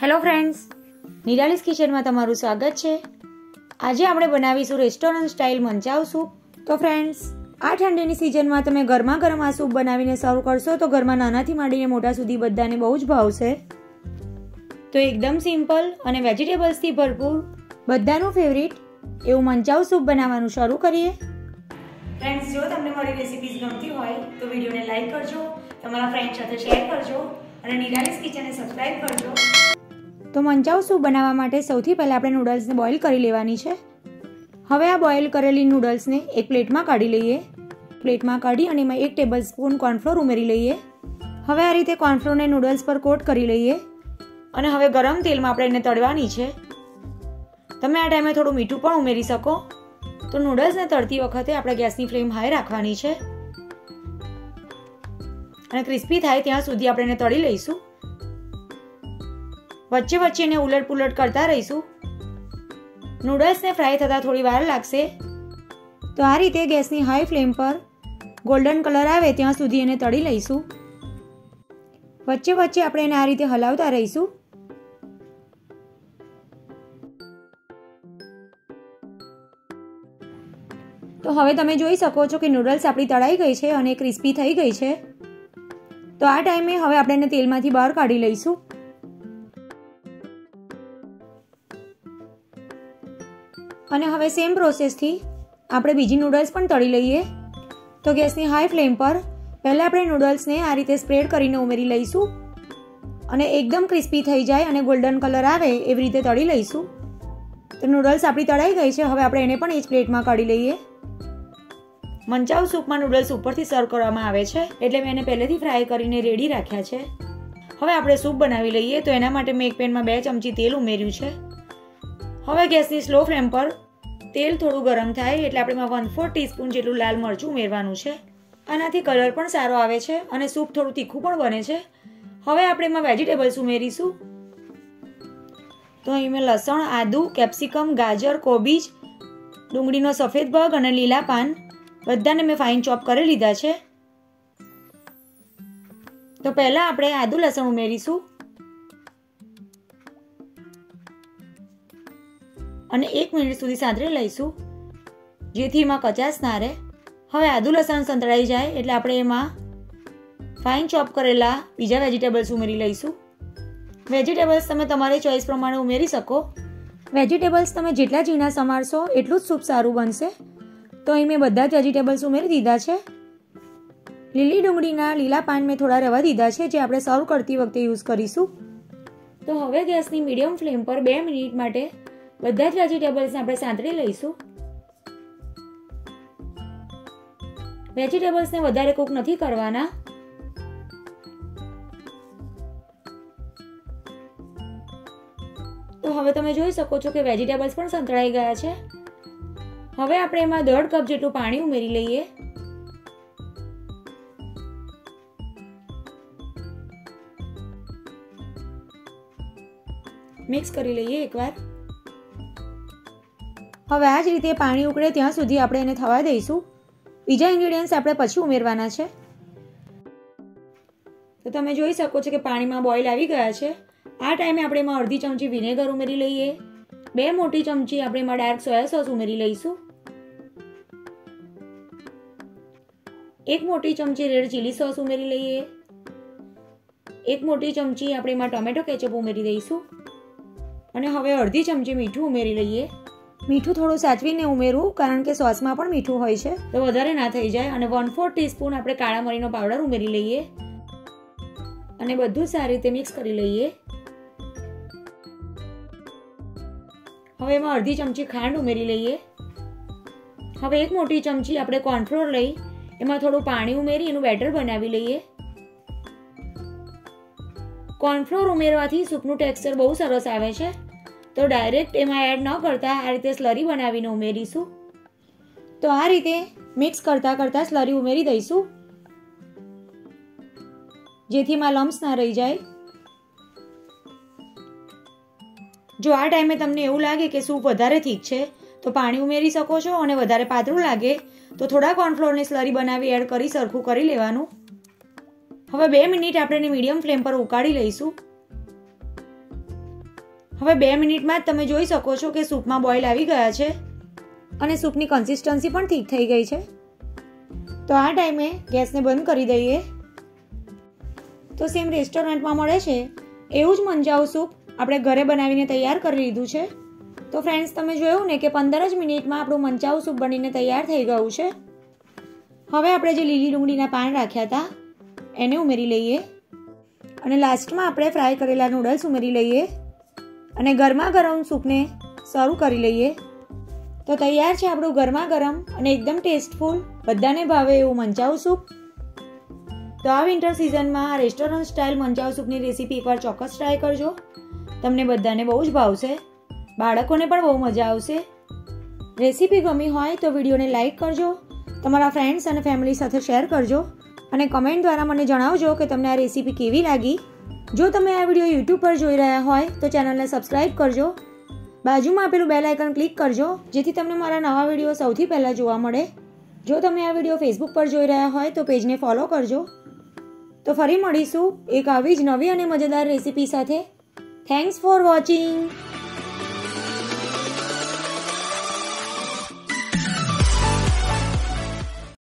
Hello friends Nirali's કિચનમાં તમારું સ્વાગત છે. આજે આપણે બનાવીશું રેસ્ટોરન્ટ સ્ટાઇલ મંચાવ સૂપ તો ફ્રેન્ડ્સ આ ઠંડીની સિઝનમાં તમે ગરમા ગરમ આ સૂપ બનાવીને સર્વ કરશો તો ઘરમાં નાનાથી માંડીને મોટા સુધી બધાને બહુ જ ભાવશે તો એકદમ સિમ્પલ અને વેજીટેબલ્સથી ભરપૂર બધાનું ફેવરિટ એવું મંચાવ સૂપ બનાવવાનું શરૂ કરીએ. ફ્રેન્ડ્સ જો તમને મારી રેસિપીઝ ગમતી હોય તો વિડીયોને લાઈક કરજો તમારા ફ્રેન્ડ સાથે શેર કરજો અને નિરાલીસ કિચનને સબસ્ક્રાઈબ કરજો. તો મંચાવ સૂપ બનાવવા માટે સૌથી પહેલાં આપણે નૂડલ્સને બોઇલ કરી લેવાની છે. હવે આ બોઇલ કરેલી નૂડલ્સને એક પ્લેટમાં કાઢી લઈએ. પ્લેટમાં કાઢી અને એમાં એક ટેબલ સ્પૂન કોર્નફ્લોર ઉમેરી લઈએ. હવે આ રીતે કોર્નફ્લોરને નૂડલ્સ પર કોટ કરી લઈએ. અને હવે ગરમ તેલમાં આપણે એને તળવાની છે. તમે આ ટાઈમે થોડું મીઠું પણ ઉમેરી શકો. તો નૂડલ્સને તળતી વખતે આપણે ગેસની ફ્લેમ હાઈ રાખવાની છે. અને ક્રિસ્પી થાય ત્યાં સુધી આપણે એને તળી લઈશું. વચ્ચે વચ્ચે એને ઉલટ પુલટ કરતા રહીશું. નૂડલ્સને ફ્રાય થતાં થોડી વાર લાગશે. તો આ રીતે ગેસની હાઈ ફ્લેમ પર ગોલ્ડન કલર આવે ત્યાં સુધી એને તળી લઈશું. વચ્ચે વચ્ચે આપણે એને આ રીતે હલાવતા રહીશું. તો હવે તમે જોઈ શકો છો કે નૂડલ્સ આપણી તળાઈ ગઈ છે અને ક્રિસ્પી થઈ ગઈ છે. તો આ ટાઈમે હવે આપણે એને તેલમાંથી બહાર કાઢી લઈશું. અને હવે સેમ પ્રોસેસથી આપણે બીજી નૂડલ્સ પણ તળી લઈએ. તો ગેસની હાઈ ફ્લેમ પર પહેલાં આપણે નૂડલ્સને આ રીતે સ્પ્રેડ કરીને ઉમેરી લઈશું. અને એકદમ ક્રિસ્પી થઈ જાય અને ગોલ્ડન કલર આવે એવી રીતે તળી લઈશું. તો નૂડલ્સ આપણી તળાઈ ગઈ છે, હવે આપણે એને પણ એ જ પ્લેટમાં કાઢી લઈએ. મંચાવ સૂપમાં નૂડલ્સ ઉપરથી સર્વ કરવામાં આવે છે, એટલે મેં એને પહેલેથી ફ્રાય કરીને રેડી રાખ્યા છે. હવે આપણે સૂપ બનાવી લઈએ, તો એના માટે મેં એક પેનમાં બે ચમચી તેલ ઉમેર્યું છે. હવે ગેસની સ્લો ફ્લેમ પર તેલ થોડું ગરમ થાય એટલે આપણે એમાં વન ફોર ટીસ્પૂન જેટલું લાલ મરચું ઉમેરવાનું છે. આનાથી કલર પણ સારો આવે છે અને સૂપ થોડું તીખું પણ બને છે. હવે આપણે એમાં વેજીટેબલ્સ ઉમેરીશું. તો અહીં મેં લસણ, આદું કેપ્સિકમ ગાજર, કોબીજ, ડુંગળીનો સફેદ ભાગ અને લીલા પાન બધાને મેં ફાઇન ચોપ કરી લીધા છે. તો પહેલાં આપણે આદુ, લસણ ઉમેરીશું. અને એક મિનિટ સુધી સાંતળી લઈશું. જેથી એમાં કચાશ ના રહે. હવે આદુ લસણ સંતળાઈ જાય એટલે આપણે એમાં ફાઇન ચોપ કરેલા બીજા વેજીટેબલ્સ ઉમેરી લઈશું. વેજીટેબલ્સ તમે તમારી ચોઈસ પ્રમાણે ઉમેરી શકો. વેજીટેબલ્સ તમે જેટલા ઝીણા સમારશો એટલું જ સૂપ સારું બનશે. તો અહીં મેં બધા જ વેજીટેબલ્સ ઉમેરી દીધા છે. લીલી ડુંગળીના લીલા પાન મેં થોડા રવા દીધા છે, જે આપણે સર્વ કરતી વખતે યુઝ કરીશું. તો હવે ગેસની મીડિયમ ફ્લેમ પર બે મિનિટ માટે બધા જ વેજીટેબલ્સને આપણે સાંતળી લઈશું. વેજીટેબલ્સને વધારે કૂક નથી કરવાના. તો હવે તમે જોઈ શકો છો કે વેજીટેબલ્સ પણ સંતળાઈ ગયા છે. હવે આપણે એમાં દોઢ કપ જેટલું પાણી ઉમેરી લઈએ. મિક્સ કરી લઈએ એકવાર. હવે આ જ રીતે પાણી ઉકળે ત્યાં સુધી આપણે એને થવા દઈશું. બીજા ઇન્ગ્રીડિયન્ટ્સ આપણે પછી ઉમેરવાના છે. તો તમે જોઈ શકો છો કે પાણીમાં બોઇલ આવી ગયા છે. આ ટાઈમે આપણે એમાં અડધી ચમચી વિનેગર ઉમેરી લઈએ. બે મોટી ચમચી આપણે એમાં ડાર્ક સોયા સોસ ઉમેરી લઈશું. એક મોટી ચમચી રેડ ચીલી સોસ ઉમેરી લઈએ. એક મોટી ચમચી આપણે એમાં ટોમેટો કેચઅપ ઉમેરી દઈશું. અને હવે અડધી ચમચી મીઠું ઉમેરી લઈએ. મીઠું થોડું સાચવીને ઉમેરવું, કારણ કે સોસમાં પણ મીઠું હોય છે. તો વધારે ના થઈ જાય અને વન ફોર ટીસ્પૂન આપણે કાળા મરીનો પાવડર ઉમેરી લઈએ. અને બધું સારી રીતે મિક્સ કરી લઈએ. હવે એમાં અડધી ચમચી ખાંડ ઉમેરી લઈએ. હવે એક મોટી ચમચી આપણે કોર્નફ્લોર લઈ, એમાં થોડું પાણી ઉમેરી, એનું બેટર બનાવી લઈએ. કોર્નફ્લોર ઉમેરવાથી સૂપનું ટેક્સચર બહુ સરસ આવે છે. તો ડાયરેક્ટ એમાં એડ ન કરતા આ રીતે સ્લરી બનાવીને ઉમેરીશું. તો આ રીતે મિક્સ કરતાં કરતાં સ્લરી ઉમેરી દઈશું. જેથી એમાં લમ્સ ના રહી જાય. જો આ ટાઈમે તમને એવું લાગે કે સૂપ વધારે થીક છે, તો પાણી ઉમેરી શકો છો અને વધારે પાતળું લાગે, તો થોડા કોર્નફ્લોરની સ્લરી બનાવી એડ કરી સરખું કરી લેવાનું. હવે બે મિનિટ આપણે મીડિયમ ફ્લેમ પર ઉકાળી લઈશું. હવે બે મિનિટમાં જ તમે જોઈ શકો છો કે સૂપમાં બોઇલ આવી ગયા છે અને સૂપની કન્સિસ્ટન્સી પણ ઠીક થઈ ગઈ છે. તો આ ટાઈમે ગેસને બંધ કરી દઈએ. તો સેમ રેસ્ટોરન્ટમાં મળે છે. એવું જ મંજાવ સૂપ આપણે ઘરે બનાવીને તૈયાર કરી લીધું છે. તો ફ્રેન્ડ્સ તમે જોયું ને કે પંદર જ મિનિટમાં આપણું મંચાવ સૂપ બનીને તૈયાર થઈ ગયું છે. હવે આપણે જે લીલી ડુંગળીના પાન રાખ્યા હતા, એને ઉમેરી લઈએ. અને લાસ્ટમાં આપણે ફ્રાય કરેલા નૂડલ્સ ઉમેરી લઈએ. અને ગરમા ગરમ સૂપને શરૂ કરી લઈએ. તો તૈયાર છે આપણું ગરમા ગરમ અને એકદમ ટેસ્ટફુલ, બધાને ભાવે એવું મંચાવ સૂપ. તો આ વિન્ટર સિઝનમાં રેસ્ટોરન્ટ સ્ટાઇલ મંચાવ સૂપની રેસીપી એકવાર ચોક્કસ ટ્રાય કરજો. તમને બધાને બહુ જ ભાવશે. બાળકોને પણ બહુ મજા આવશે. રેસીપી ગમી હોય તો વિડીયોને લાઇક કરજો. તમારા ફ્રેન્ડ્સ અને ફેમિલી સાથે શેર કરજો. અને કમેન્ટ દ્વારા મને જણાવજો કે તમને આ રેસીપી કેવી લાગી. જો તમે આ વીડિયો યુટ્યુબ પર જોઈ રહ્યા હોય, તો ચેનલને સબસ્ક્રાઈબ કરજો. બાજુમાં આપેલું બેલ આઇકન ક્લિક કરજો, જેથી તમને મારા નવા વીડિયો સૌથી પહેલાં જોવા મળે. જો તમે આ વીડિયો ફેસબુક પર જોઈ રહ્યા હોય, તો પેજને ફોલો કરજો. તો ફરી મળીશું એક આવી જ નવી અને મજેદાર રેસીપી સાથે. Thanks for watching